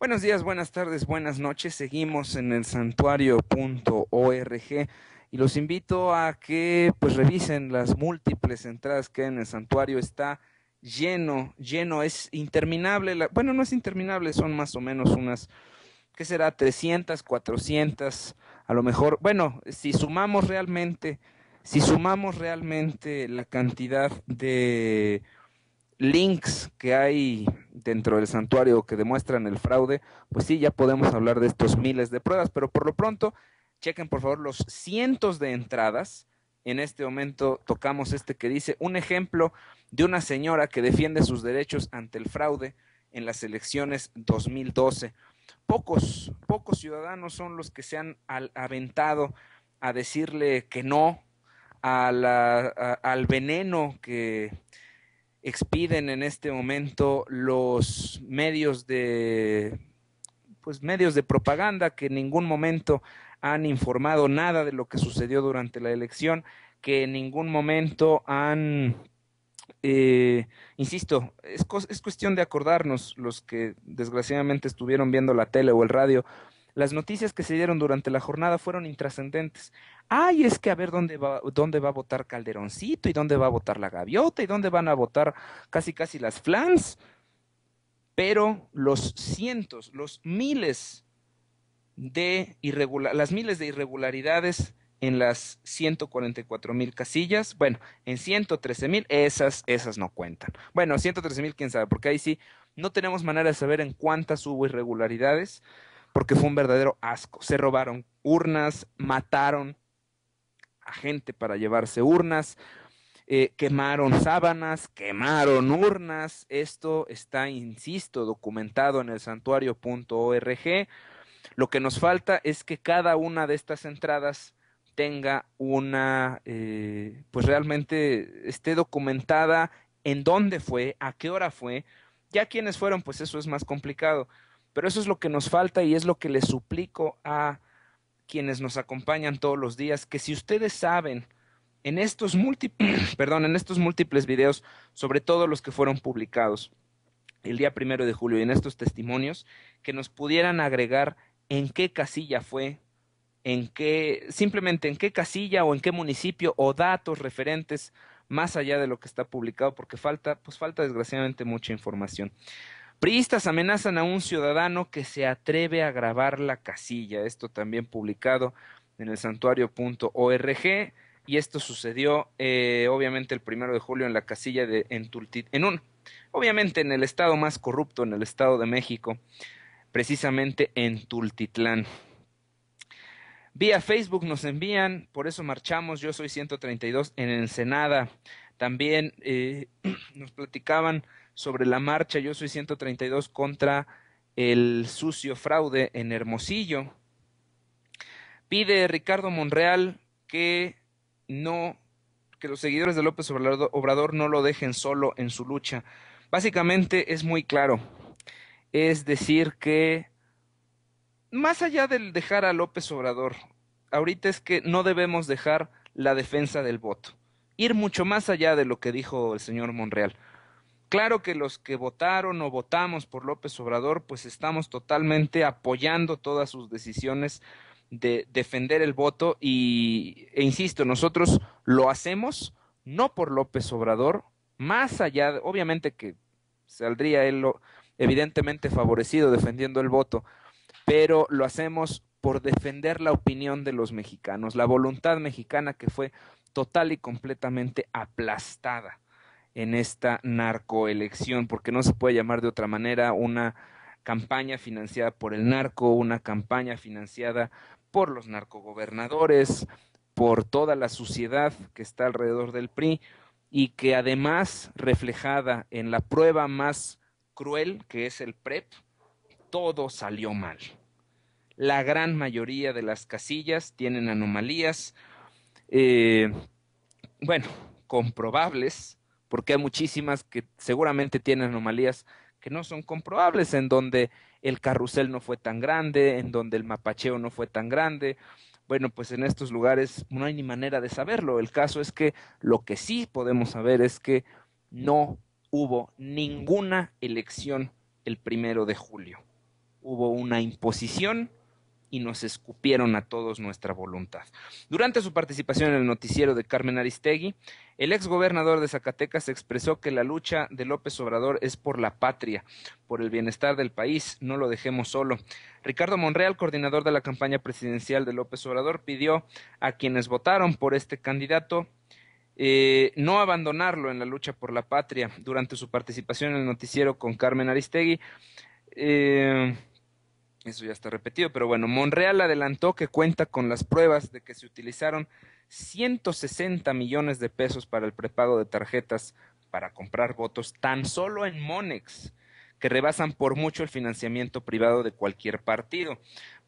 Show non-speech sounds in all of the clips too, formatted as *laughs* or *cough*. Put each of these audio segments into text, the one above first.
Buenos días, buenas tardes, buenas noches. Seguimos en el santuario.org y los invito a que pues revisen las múltiples entradas que hay en el santuario. Está lleno, lleno, es interminable. Bueno, no es interminable, son más o menos unas, ¿qué será? 300, 400, a lo mejor. Bueno, si sumamos realmente, si sumamos realmente la cantidad de links que hay dentro del santuario que demuestran el fraude, pues sí, ya podemos hablar de estos miles de pruebas, pero por lo pronto, chequen por favor los cientos de entradas. En este momento tocamos este que dice un ejemplo de una señora que defiende sus derechos ante el fraude en las elecciones 2012. Pocos, pocos ciudadanos son los que se han aventado a decirle que no al veneno que expiden en este momento los medios de pues medios de propaganda que en ningún momento han informado nada de lo que sucedió durante la elección, que en ningún momento han eh, insisto, es, es cuestión de acordarnos los que desgraciadamente estuvieron viendo la tele o el radio las noticias que se dieron durante la jornada fueron intrascendentes. Ay, es que a ver dónde va, dónde va a votar Calderoncito y dónde va a votar la gaviota y dónde van a votar casi casi las flans. Pero los cientos, los miles de irregular, las miles de irregularidades en las 144 mil casillas, bueno, en 113 mil, esas, esas no cuentan. Bueno, 113 mil, quién sabe, porque ahí sí no tenemos manera de saber en cuántas hubo irregularidades porque fue un verdadero asco. Se robaron urnas, mataron a gente para llevarse urnas, eh, quemaron sábanas, quemaron urnas. Esto está, insisto, documentado en el santuario.org. Lo que nos falta es que cada una de estas entradas tenga una, eh, pues realmente esté documentada en dónde fue, a qué hora fue. Ya quienes fueron, pues eso es más complicado. Pero eso es lo que nos falta y es lo que les suplico a quienes nos acompañan todos los días, que si ustedes saben en estos múltiples, *clears throat* perdón, en estos múltiples videos, sobre todo los que fueron publicados el día primero de julio y en estos testimonios, que nos pudieran agregar en qué casilla fue, en qué, simplemente en qué casilla o en qué municipio o datos referentes más allá de lo que está publicado, porque falta, pues falta desgraciadamente mucha información. Priistas amenazan a un ciudadano que se atreve a grabar la casilla. Esto también publicado en el santuario.org. Y esto sucedió, eh, obviamente, el primero de julio en la casilla de en, obviamente, en el estado más corrupto, en el estado de México, precisamente en Tultitlán. Vía Facebook nos envían, por eso marchamos, yo soy 132 en Ensenada. También eh, *clears throat* nos platicaban sobre la marcha Yo Soy 132 contra el sucio fraude en Hermosillo. Pide Ricardo Monreal que no que los seguidores de López Obrador no lo dejen solo en su lucha. Básicamente es muy claro. Es decir que más allá del dejar a López Obrador, ahorita es que no debemos dejar la defensa del voto. Ir mucho más allá de lo que dijo el señor Monreal. Claro que los que votaron o votamos por López Obrador, pues estamos totalmente apoyando todas sus decisiones de defender el voto y, e insisto, nosotros lo hacemos no por López Obrador, más allá, obviamente que saldría él evidentemente favorecido defendiendo el voto, pero lo hacemos por defender la opinión de los mexicanos, la voluntad mexicana que fue total y completamente aplastada en esta narcoelección, porque no se puede llamar de otra manera una campaña financiada por el narco, una campaña financiada por los narcogobernadores, por toda la suciedad que está alrededor del PRI y que además reflejada en la prueba más cruel que es el PREP, todo salió mal. La gran mayoría de las casillas tienen anomalías, eh, bueno, comprobables, porque hay muchísimas que seguramente tienen anomalías que no son comprobables, en donde el carrusel no fue tan grande, en donde el mapacheo no fue tan grande. Bueno, pues en estos lugares no hay ni manera de saberlo. El caso es que lo que sí podemos saber es que no hubo ninguna elección el primero de julio. hubo una imposición y nos escupieron a todos nuestra voluntad. Durante su participación en el noticiero de Carmen Aristegui, el ex gobernador de Zacatecas expresó que la lucha de López Obrador es por la patria, por el bienestar del país, no lo dejemos solo. Ricardo Monreal, coordinador de la campaña presidencial de López Obrador, pidió a quienes votaron por este candidato eh, no abandonarlo en la lucha por la patria. Durante su participación en el noticiero con Carmen Aristegui, eh, eso ya está repetido, pero bueno, Monreal adelantó que cuenta con las pruebas de que se utilizaron 160 millones de pesos para el prepago de tarjetas para comprar votos tan solo en Monex, que rebasan por mucho el financiamiento privado de cualquier partido.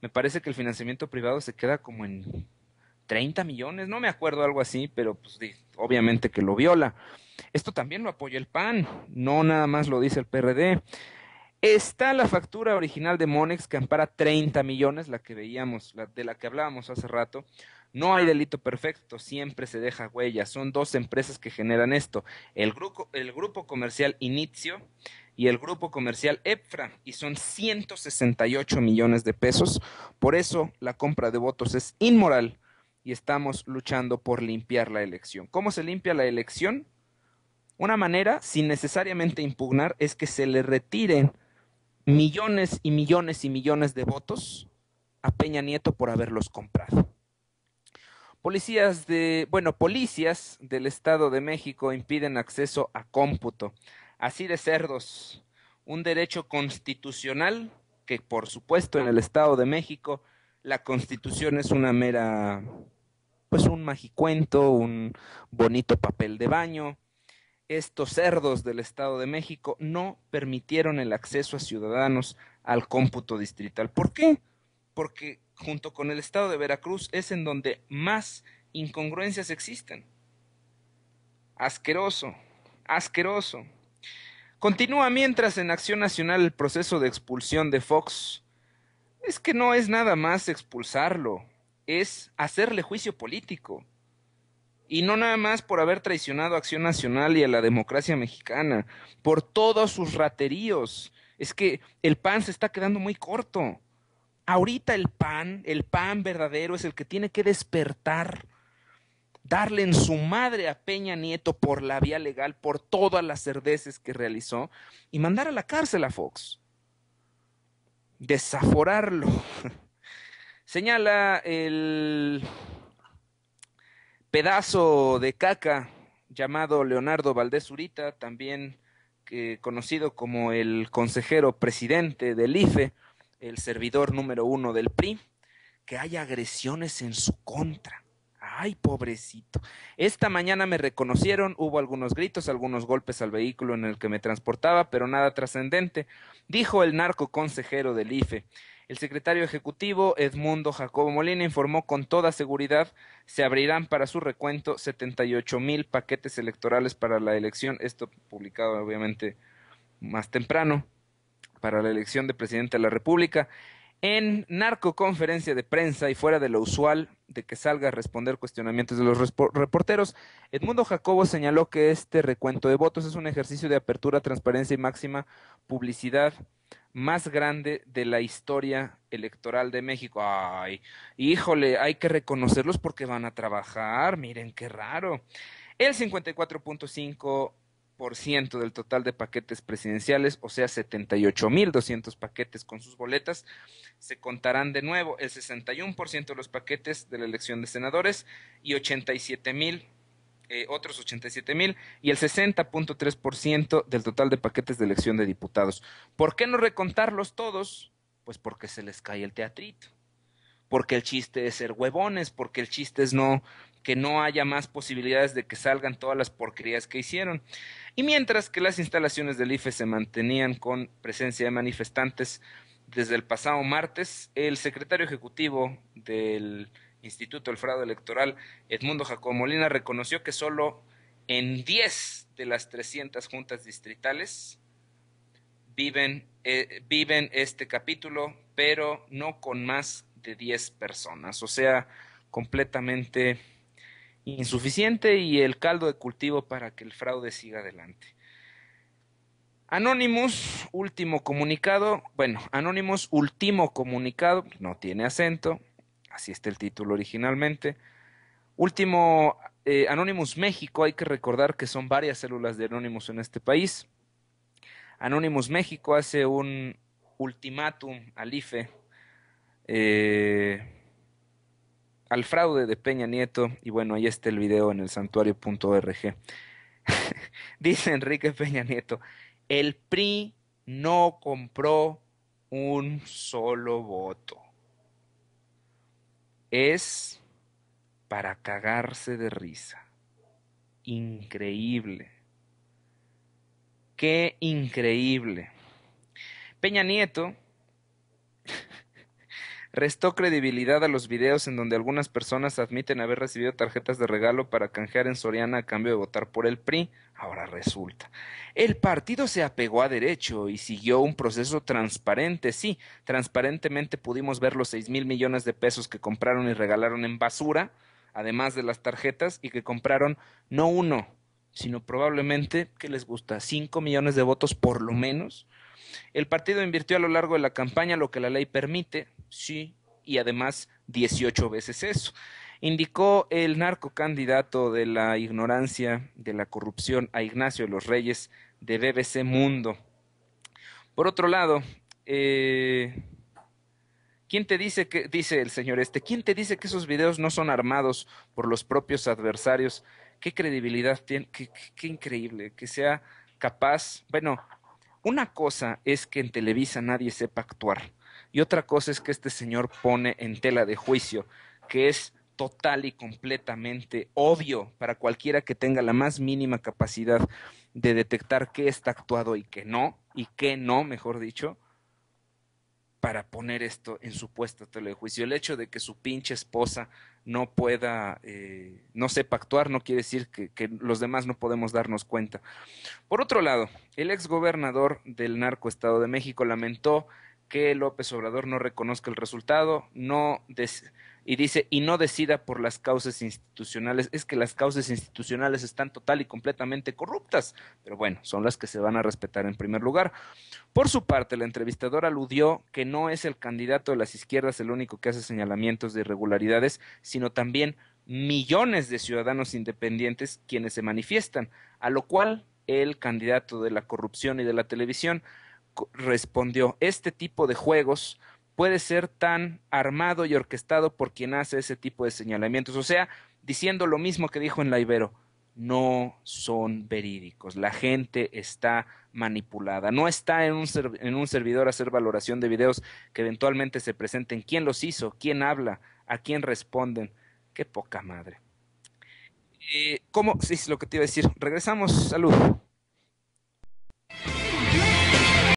Me parece que el financiamiento privado se queda como en 30 millones, no me acuerdo algo así, pero pues obviamente que lo viola. Esto también lo apoya el PAN, no nada más lo dice el PRD. Está la factura original de Monex que ampara 30 millones, la que veíamos, la, de la que hablábamos hace rato. No hay delito perfecto, siempre se deja huella. Son dos empresas que generan esto. El grupo, comercial Inicio y el grupo comercial EPFRA, y son 168 millones de pesos. Por eso la compra de votos es inmoral y estamos luchando por limpiar la elección. ¿Cómo se limpia la elección? Una manera, sin necesariamente impugnar, es que se le retiren millones y millones y millones de votos a Peña Nieto por haberlos comprado. Policías de, bueno, policías del Estado de México impiden acceso a cómputo. Así de cerdos, un derecho constitucional que por supuesto en el Estado de México la Constitución es una mera pues un magicuento, un bonito papel de baño, estos cerdos del Estado de México no permitieron el acceso a ciudadanos al cómputo distrital. ¿Por qué? Porque junto con el Estado de Veracruz es en donde más incongruencias existen. Asqueroso, asqueroso. Continúa mientras en Acción Nacional el proceso de expulsión de Fox. Es que no es nada más expulsarlo, es hacerle juicio político. Y no nada más por haber traicionado a Acción Nacional y a la democracia mexicana, por todos sus rateríos. Es que el PAN se está quedando muy corto. Ahorita el PAN, el PAN verdadero, es el que tiene que despertar, darle en su madre a Peña Nieto por la vía legal, por todas las cerdeces que realizó, y mandar a la cárcel a Fox. Desaforarlo. *laughs* Señala el pedazo de caca llamado Leonardo Valdés Urita, también conocido como el consejero presidente del IFE, el servidor número uno del PRI, que hay agresiones en su contra. Ay, pobrecito. Esta mañana me reconocieron, hubo algunos gritos, algunos golpes al vehículo en el que me transportaba, pero nada trascendente, dijo el narco consejero del IFE. El secretario ejecutivo Edmundo Jacobo Molina informó con toda seguridad se abrirán para su recuento 78 mil paquetes electorales para la elección, esto publicado obviamente más temprano, para la elección de presidente de la República. En narcoconferencia de prensa y fuera de lo usual de que salga a responder cuestionamientos de los reporteros, Edmundo Jacobo señaló que este recuento de votos es un ejercicio de apertura, transparencia y máxima publicidad más grande de la historia electoral de México. Ay, híjole, hay que reconocerlos porque van a trabajar, miren qué raro. El 54.5% del total de paquetes presidenciales, o sea, 78.200 paquetes con sus boletas, se contarán de nuevo. El 61% de los paquetes de la elección de senadores y 87.000 eh, otros 87 mil y el 60.3% del total de paquetes de elección de diputados. ¿Por qué no recontarlos todos? Pues porque se les cae el teatrito. Porque el chiste es ser huevones, porque el chiste es no que no haya más posibilidades de que salgan todas las porquerías que hicieron. Y mientras que las instalaciones del IFE se mantenían con presencia de manifestantes desde el pasado martes, el secretario ejecutivo del Instituto del Fraude Electoral, Edmundo Jacobo Molina, reconoció que solo en 10 de las 300 juntas distritales viven, eh, viven este capítulo, pero no con más de 10 personas, o sea, completamente insuficiente y el caldo de cultivo para que el fraude siga adelante. Anonymous, último comunicado. Bueno, Anonymous, último comunicado. No tiene acento. Así está el título originalmente. Último, eh, Anonymous México. Hay que recordar que son varias células de Anonymous en este país. Anonymous México hace un ultimátum al IFE, eh, al fraude de Peña Nieto, y bueno, ahí está el video en el santuario.org. *laughs* Dice Enrique Peña Nieto, el PRI no compró un solo voto. Es para cagarse de risa. Increíble. Qué increíble. Peña Nieto *laughs* restó credibilidad a los videos en donde algunas personas admiten haber recibido tarjetas de regalo para canjear en Soriana a cambio de votar por el PRI. Ahora resulta. El partido se apegó a derecho y siguió un proceso transparente. Sí, transparentemente pudimos ver los seis mil millones de pesos que compraron y regalaron en basura, además de las tarjetas, y que compraron no uno, sino probablemente, ¿qué les gusta? 5 millones de votos por lo menos. El partido invirtió a lo largo de la campaña lo que la ley permite, sí, y además 18 veces eso. Indicó el narcocandidato de la ignorancia, de la corrupción, a Ignacio de los Reyes de BBC Mundo. Por otro lado, eh, ¿Quién te dice que, dice el señor este, quién te dice que esos videos no son armados por los propios adversarios qué credibilidad tiene, qué, increíble, que sea capaz, bueno, una cosa es que en Televisa nadie sepa actuar y otra cosa es que este señor pone en tela de juicio que es total y completamente obvio para cualquiera que tenga la más mínima capacidad de detectar qué está actuado y qué no, y qué no, mejor dicho, para poner esto en su puesta de juicio. El hecho de que su pinche esposa no pueda, eh, no sepa actuar, no quiere decir que, que, los demás no podemos darnos cuenta. Por otro lado, el ex gobernador del narcoestado de México lamentó que López Obrador no reconozca el resultado, no y dice y no decida por las causas institucionales, es que las causas institucionales están total y completamente corruptas, pero bueno, son las que se van a respetar en primer lugar. Por su parte, la entrevistadora aludió que no es el candidato de las izquierdas el único que hace señalamientos de irregularidades, sino también millones de ciudadanos independientes quienes se manifiestan, a lo cual el candidato de la corrupción y de la televisión respondió, este tipo de juegos puede ser tan armado y orquestado por quien hace ese tipo de señalamientos. O sea, diciendo lo mismo que dijo en la Ibero, no son verídicos. La gente está manipulada. No está en un, en un servidor hacer valoración de videos que eventualmente se presenten quién los hizo, quién habla, a quién responden. Qué poca madre. Eh, ¿Cómo? Sí, es lo que te iba a decir. Regresamos. Salud.